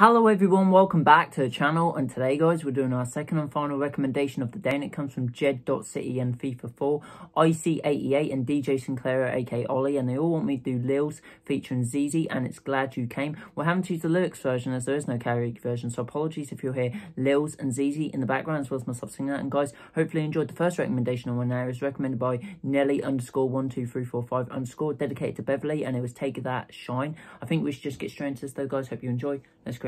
Hello everyone, welcome back to the channel and today guys we're doing our second and final recommendation of the day and it comes from Jed.City and FIFA 4, IC88 and DJ Sinclair aka Ollie and they all want me to do Liilz featuring ZieZie and it's Glad You Came. We're having to use the lyrics version as there is no karaoke version so apologies if you hear Liilz and ZieZie in the background as well as myself singing that and guys hopefully you enjoyed the first recommendation on one. It was recommended by Nelly underscore 12345 underscore dedicated to Beverly and it was Take That Shine. I think we should just get straight into this though guys, hope you enjoy. Let's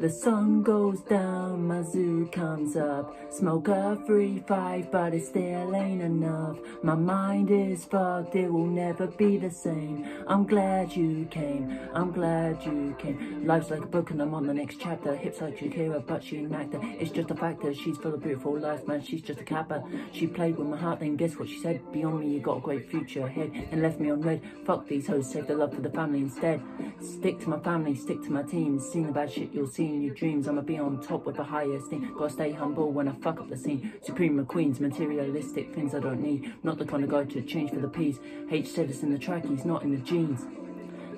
The sun goes down, my zoo comes up. Smoke a free five, but it still ain't enough. My mind is fucked, it will never be the same. I'm glad you came, I'm glad you came. Life's like a book and I'm on the next chapter. Hips like Shakira, but she an actor. It's just a factor, she's full of beautiful life, man. She's just a capper. She played with my heart, then guess what she said? Beyond me, you got a great future ahead. And left me on red. Fuck these hoes, save the love for the family instead. Stick to my family, stick to my team. Seen the bad shit you'll see in your dreams. I'ma be on top with the highest thing. Gotta stay humble when I fuck up the scene. Supreme queens, materialistic things I don't need. Not the kind of guy to change for the peas. H said it's in the track, he's not in the jeans.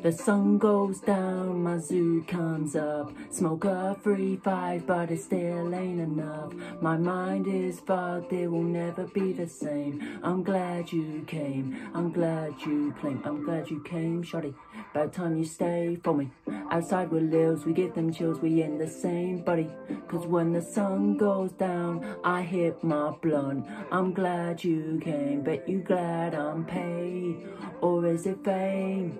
The sun goes down, my zoo comes up. Smoke a free five, but it still ain't enough. My mind is fogged, it will never be the same. I'm glad you came, I'm glad you claim, I'm glad you came, shorty. About time you stay for me. Outside with Liilz, we give them chills, we in the same buddy. Cause when the sun goes down, I hit my blunt. I'm glad you came, bet you glad I'm paid. Or is it fame?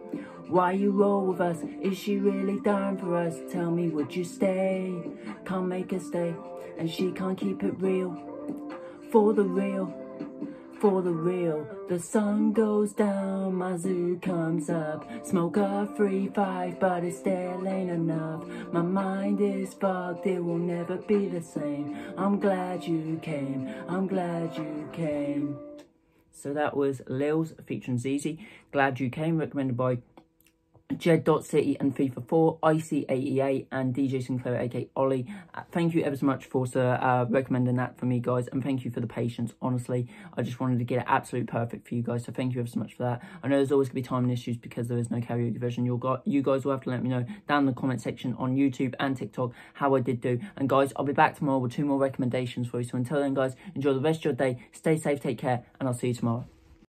Why you roll with us? Is she really dying for us? Tell me, would you stay? Can't make her stay, and she can't keep it real. For the real, for the real. The sun goes down, my zoo comes up. Smoke a free five, but it still ain't enough. My mind is fucked, it will never be the same. I'm glad you came, I'm glad you came. So that was Liilz featuring ZieZie. Glad You Came, recommended by Jed.City and FIFA 4, IC88 and DJ Sinclair aka Ollie. Uh, thank you ever so much for uh, recommending that for me guys and thank you for the patience honestly. I just wanted to get it absolute perfect for you guys so thank you ever so much for that. I know there's always going to be timing issues because there is no karaoke version. You'll got, you guys will have to let me know down in the comment section on YouTube and TikTok how I did do. And guys, I'll be back tomorrow with two more recommendations for you. So until then guys, enjoy the rest of your day, stay safe, take care and I'll see you tomorrow.